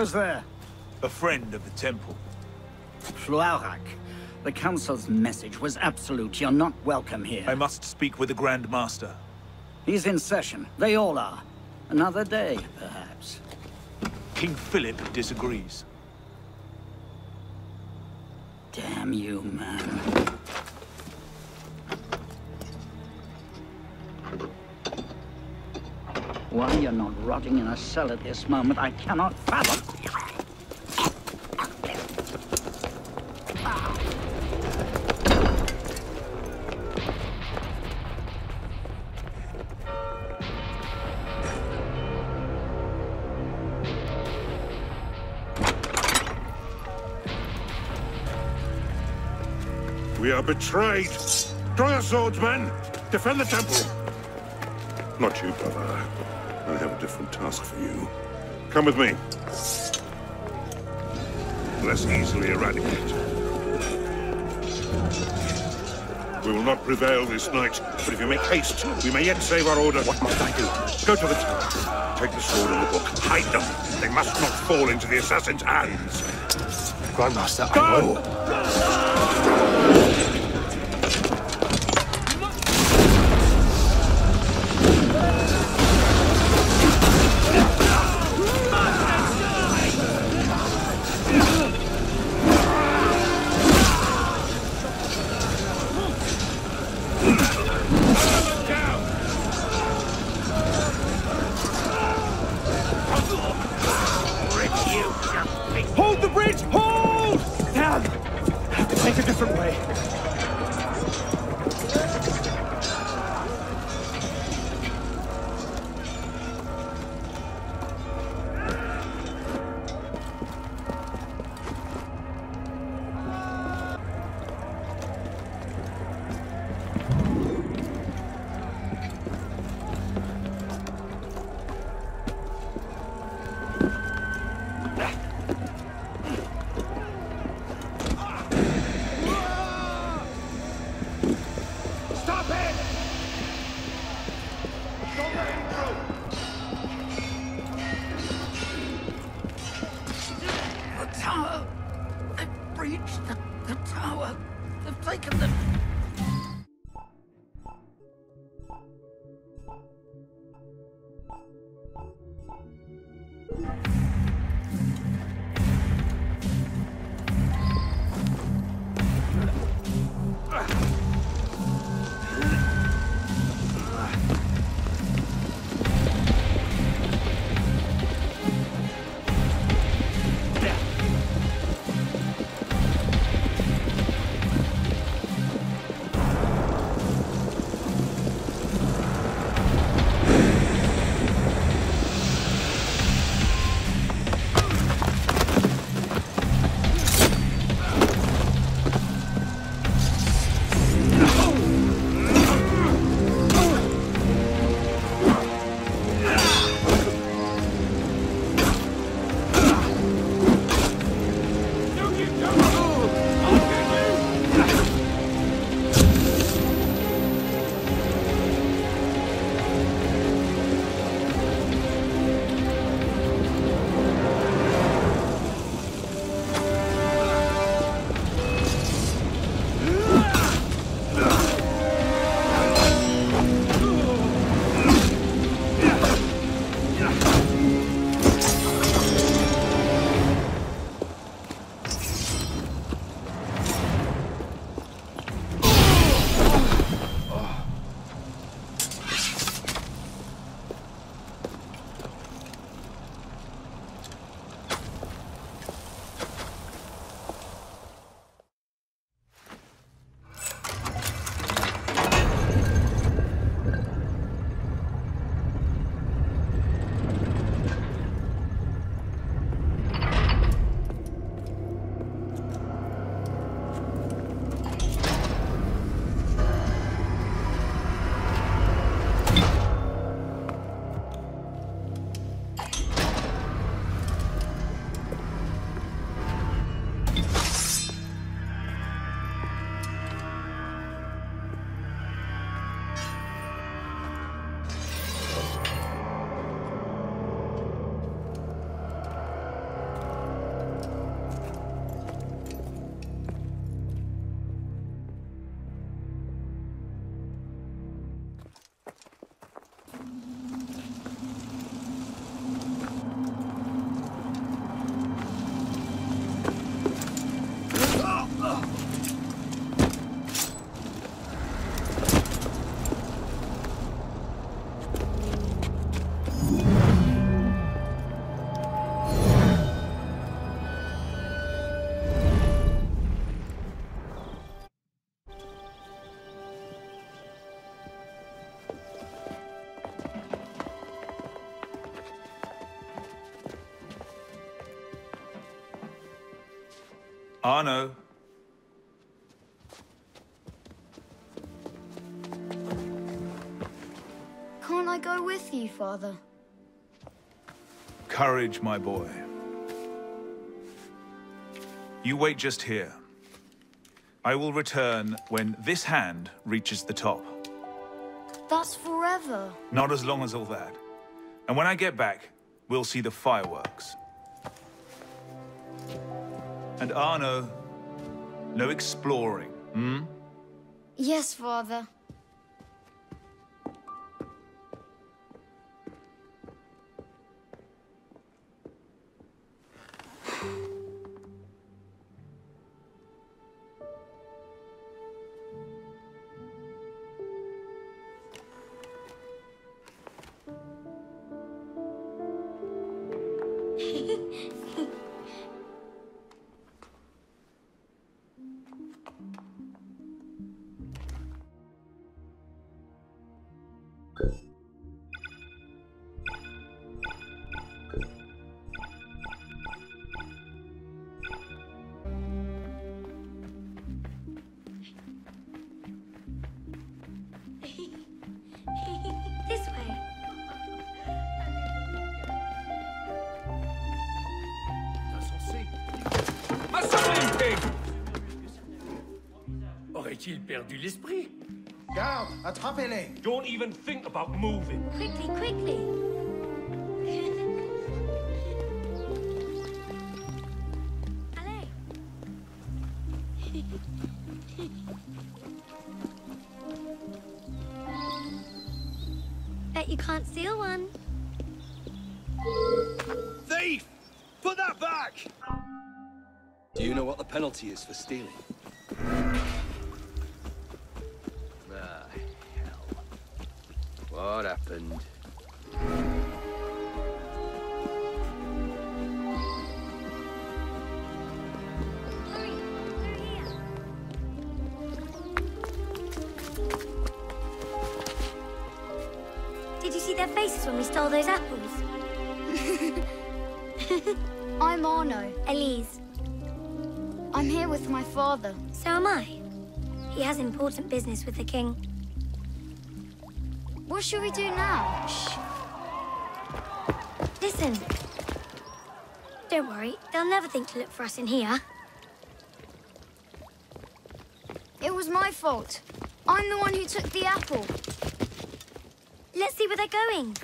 goes there? A friend of the temple. Fluaurak. The Council's message was absolute. You're not welcome here. I must speak with the Grand Master. He's in session. They all are. Another day, perhaps. King Philip disagrees. Damn you, man. Why you're not rotting in a cell at this moment, I cannot fathom. We are betrayed. Draw your swords, men. Defend the temple. Not you, brother. I have a different task for you. Come with me. Less easily eradicated. We will not prevail this night, but if you make haste, we may yet save our order. What must I do? Go to the tower. Take the sword and the book. Hide them. They must not fall into the assassin's hands. Grandmaster, I will. The tower! They've taken the... Oh, Arno, Can't I go with you, Father? courage, my boy. You wait just here. I will return when this hand reaches the top. That's forever. Not as long as all that. And when I get back, we'll see the fireworks. And Arno, no exploring, hmm? Yes, Father. Aurait-il perdu l'esprit? Garde, attrapez-les Don't even think about moving. Quickly, quickly. Allez. Bet you can't steal one. Thief! Put that back! Do you know what the penalty is for stealing? We stole those apples? I'm Arno. Elise, I'm here with my father. so am I. He has important business with the king. What should we do now? Shh. Listen. Don't worry, they'll never think to look for us in here. It was my fault. I'm the one who took the apple. Let's see where they're going.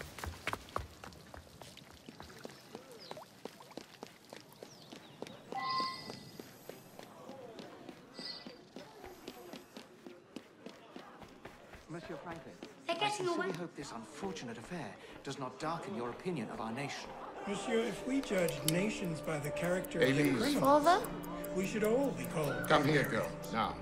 This unfortunate affair does not darken your opinion of our nation. Monsieur, if we judge nations by the character of their criminals, Father? we should all be called. Come here, girl. Now.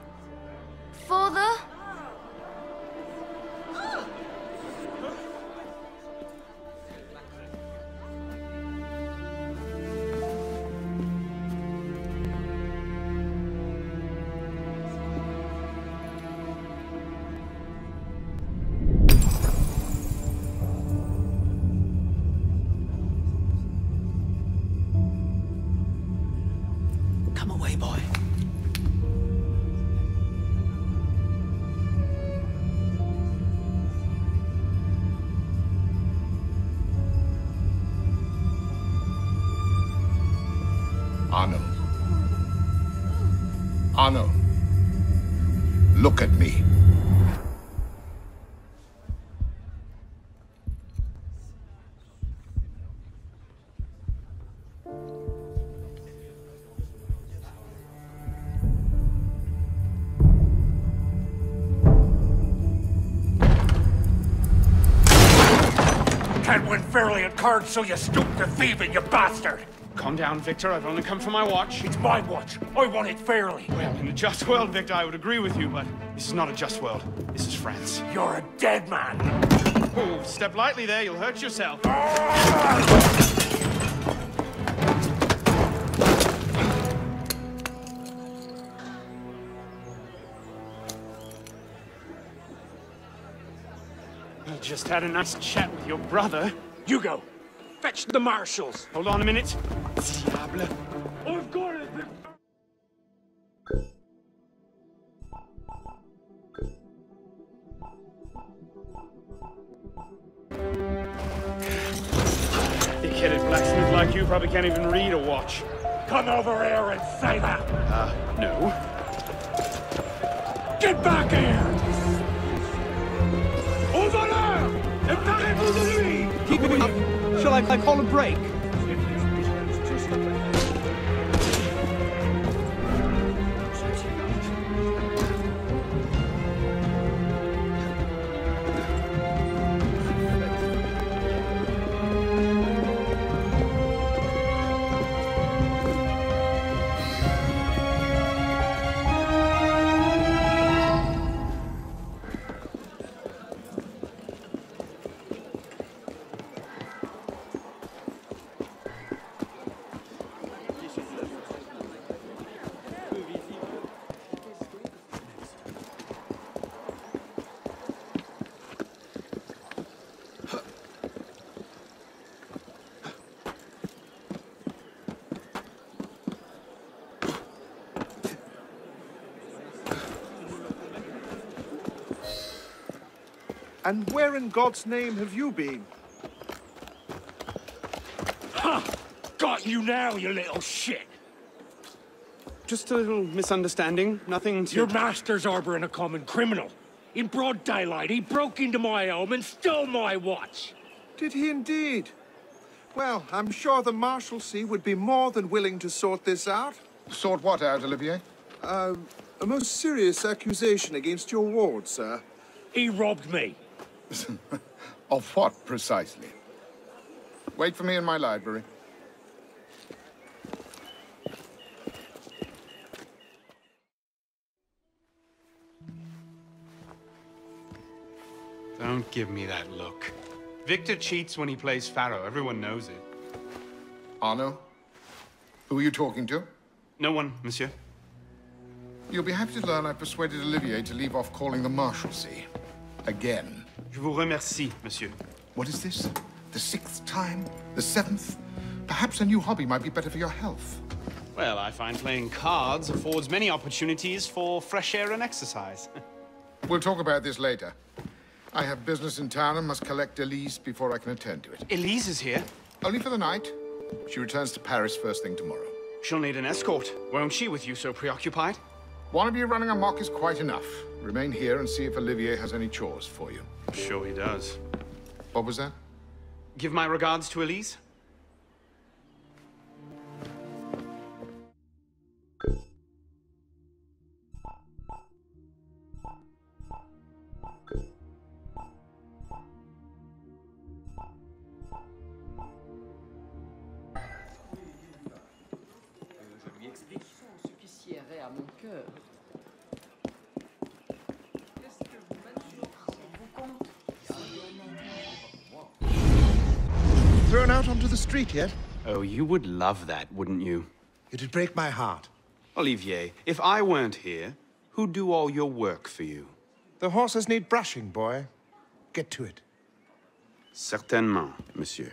Arno. Arno. Look at me. Can't win fairly at cards, so you stoop to thieving, you bastard! Calm down, Victor. I've only come for my watch. It's my watch. I want it fairly. Well, in a just world, Victor, I would agree with you, but this is not a just world. This is France. You're a dead man. Oh, step lightly there. You'll hurt yourself. I just had a nice chat with your brother. Hugo, fetch the marshals. Hold on a minute diable I've got it blacksmith like you probably can't even read or watch. Come over here and say that! Uh, no. Get back here! Over there! Keep it up! Shall I, I call a break? And where in God's name have you been? Ha! Got you now, you little shit! Just a little misunderstanding. Nothing to... Your master's harboring a common criminal. In broad daylight, he broke into my home and stole my watch. Did he indeed? Well, I'm sure the Maréchaussée would be more than willing to sort this out. Sort what out, Olivier? Uh, a most serious accusation against your ward, sir. He robbed me. of what, precisely? Wait for me in my library. Don't give me that look. Victor cheats when he plays Pharaoh. Everyone knows it. Arno? Who are you talking to? No one, monsieur. You'll be happy to learn I persuaded Olivier to leave off calling the Maréchaussée. Again. Je vous remercie, monsieur. What is this? The sixth time? The seventh? Perhaps a new hobby might be better for your health. Well, I find playing cards affords many opportunities for fresh air and exercise. we'll talk about this later. I have business in town and must collect Elise before I can attend to it. Elise is here? Only for the night. She returns to Paris first thing tomorrow. She'll need an escort, won't she, with you so preoccupied? One of you running amok is quite enough. Remain here and see if Olivier has any chores for you. I'm sure he does. What was that? Give my regards to Elise. à mon cœur. Out onto the street yet? Oh, you would love that, wouldn't you? It'd break my heart. Olivier, if I weren't here, who'd do all your work for you? The horses need brushing, boy. Get to it. Certainement, monsieur.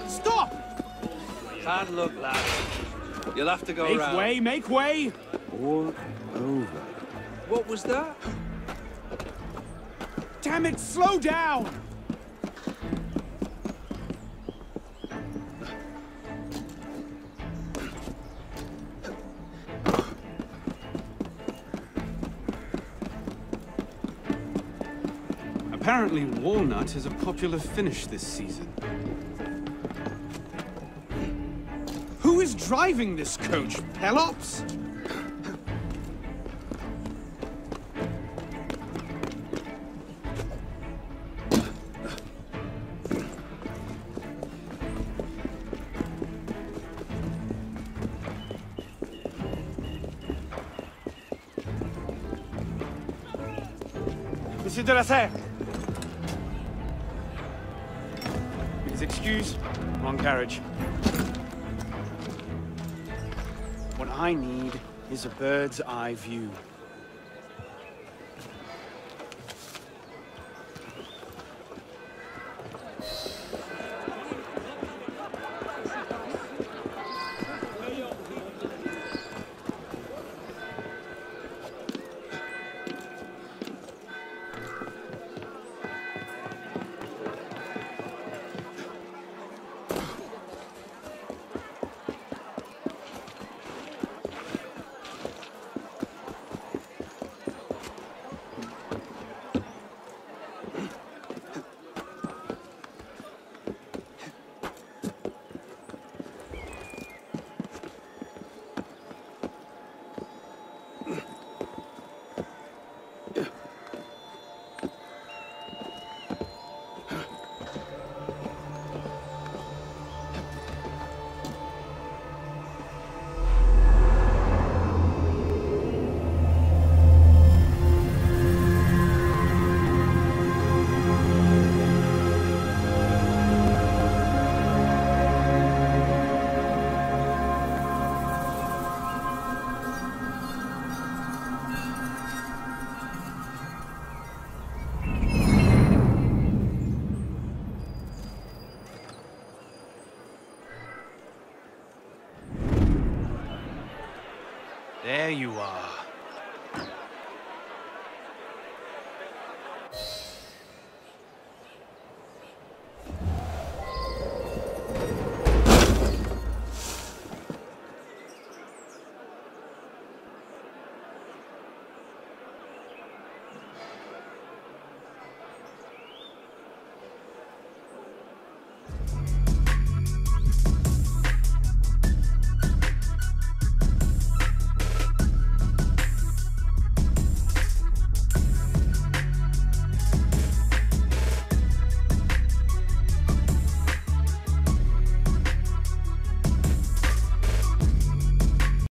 Stop! Hard luck, lad. You'll have to go Make around. way, make way! Walk over. What was that? Damn it, slow down! Apparently, Walnut is a popular finish this season. Who is driving this coach, Pelops? Monsieur de la Serre. Please excuse. Wrong carriage. I need is a bird's eye view. You are.